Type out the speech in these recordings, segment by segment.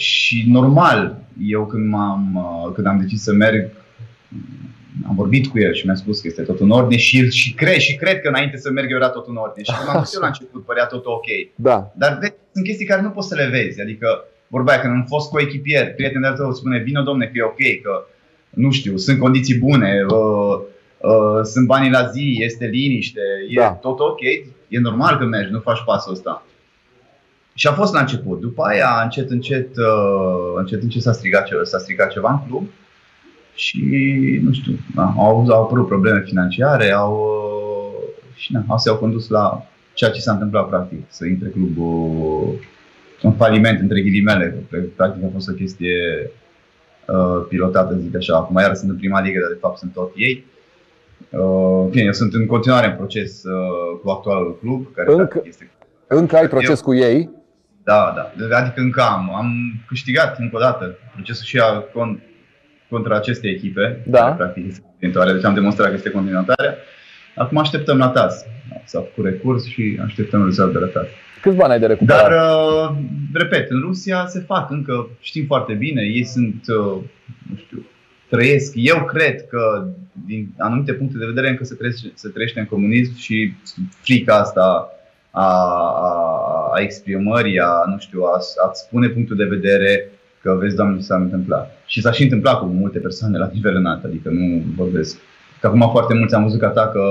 și normal, eu când, m-am, uh, când am decis să merg, am vorbit cu el și mi-a spus că este tot în ordine și, și cred, și cred că înainte să merg eu era tot în ordine. Și când am văzut eu la început, părea tot ok. Da. Dar vezi, sunt chestii care nu poți să le vezi. Adică, vorba aia, când am fost coechipier, prietenul tău spune, vină domne că e ok, că nu știu, sunt condiții bune, uh, uh, sunt banii la zi, este liniște, e Da. tot ok, e normal că mergi, nu faci pasul ăsta. Și a fost la început. După aia, încet, încet, uh, încet, încet s-a strigat, ceva, s-a strigat ceva în club și, nu știu, da, au, avut- au apărut probleme financiare, au, uh, și na, astea au condus la ceea ce s-a întâmplat, practic, să intre clubul în faliment, între ghilimele, că practic a fost o chestie uh, pilotată, zic așa. Acum iar sunt în prima ligă, dar de fapt sunt tot ei. Uh, bine, eu sunt în continuare în proces uh, cu actualul club, care Încă- practic este Încă ai proces cu ei? Da, da. Adică încă am. Am câștigat încă o dată procesul și a con- contra acestei echipe. Da. Care, practic este continuatoare. Deci am demonstrat că este continuatoare. Acum așteptăm la TAS. S-a făcut recurs și așteptăm rezultatul de la TAS. Câți bani ai de Dar, recuperat? uh, repet, în Rusia se fac încă, știm foarte bine, ei sunt, uh, nu știu, trăiesc. Eu cred că, din anumite puncte de vedere, încă se trăiește, se trăiește în comunism și frica asta a, a, a exprimării, a, nu știu, a, a spune punctul de vedere că vezi, Doamne, ce s-a întâmplat. Și s-a și întâmplat cu multe persoane la nivel înalt, adică nu vorbesc. Că acum foarte mulți am văzut că atacă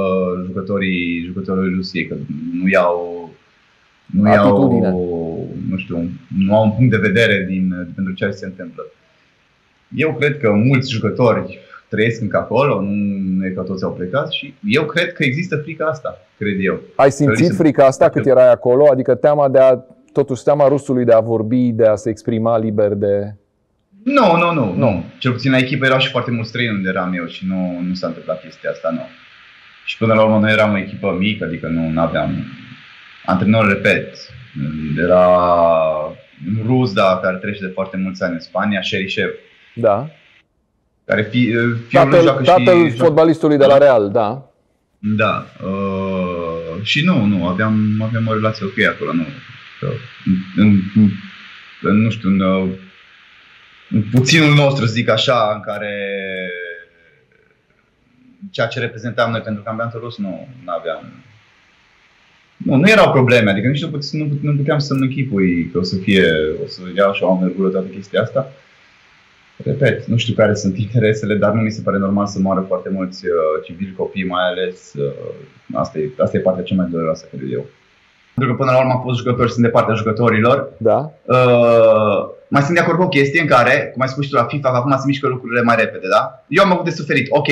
jucătorii, jucătorii Rusiei, că nu iau nu Atitudine. iau, nu știu, nu au un punct de vedere din, pentru ceea ce se întâmplă. Eu cred că mulți jucători trăiesc încă acolo, nu e că toți au plecat și eu cred că există frica asta, cred eu. Ai simțit Să- frica asta cât erai acolo? Adică teama de a, totuși teama rusului de a vorbi, de a se exprima liber, de... Nu, nu, nu, nu. Cel puțin la echipă erau și foarte mulți străini unde eram eu și nu, nu s-a întâmplat chestia asta, nu. Și până la urmă noi eram o echipă mică, adică nu aveam antrenor, repet. Era un rus, da, care trece de foarte mulți ani în Spania, Sherișev, Da. Care fi, fiul lui Tatăl, joacă tatăl și... joacă- fotbalistului de la Real, da. Da. Uh, și nu, nu, aveam, aveam o relație ok acolo, nu. Că În, în, în, nu știu, în, uh, în puținul nostru, să zic așa, în care ceea ce reprezentam noi pentru campionatul rus, nu aveam. Nu, nu erau probleme, adică nici nu, put, nu, nu puteam să-mi închipui că o să fie, o să iau și o mergură toată chestia asta. Repet, nu știu care sunt interesele, dar nu mi se pare normal să moară foarte mulți uh, civili, copii mai ales. Uh, asta, e, asta e partea cea mai dureroasă, cred eu. Pentru că până la urmă am fost jucători, sunt de partea jucătorilor. Da. Uh, mai sunt de acord cu o chestie în care, cum ai spus și tu la FIFA, că acum se mișcă lucrurile mai repede, da? Eu am avut de suferit, ok,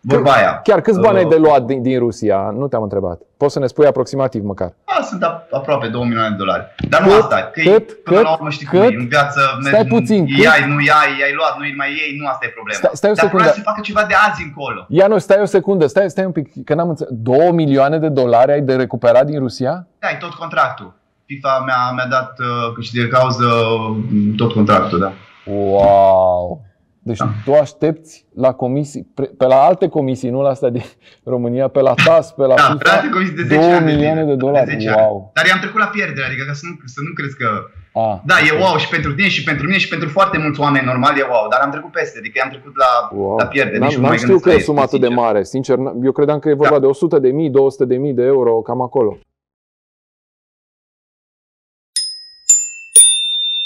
vorba aia. Chiar câți bani Uh, ai de luat din, din Rusia? Nu te-am întrebat. Poți să ne spui aproximativ măcar. A, sunt ap- aproape 2 milioane de dolari. Dar nu Cât? asta, că Cât? până Cât? la urmă știi cum Cât? e, în viață Stai mergi- puțin, cât? iai, nu iai, ai luat, nu mai iei, nu asta e problema. Stai- stai o Dar secundă. problema să facă ceva de azi încolo. Ia nu, stai o secundă, stai, stai un pic, că n-am înțeles. 2 milioane de dolari ai de recuperat din Rusia? Da, e tot contractul. FIFA mi-a, mi-a dat uh, câștig de cauză uh, tot contractul, da. Wow! Deci Da. tu aștepți la comisii, pre- pe la alte comisii, nu la asta din România, pe la TAS, pe la Da, FIFA, pe alte comisii de 10 2 ani de milioane zile. de dolari. De 10 ani. wow! Dar i-am trecut la pierdere, adică ca să nu, să nu crezi că... Ah, Da, e wow și pentru tine și pentru mine și pentru foarte mulți oameni normal e wow, dar am trecut peste, adică i-am trecut la, wow. la pierdere. N-am, nici nu n-am mai știut gândesc că la e el, sumă atât de sincer. mare, sincer. n- Eu credeam că e vorba de 100 de mii, 200 de mii de euro, cam acolo.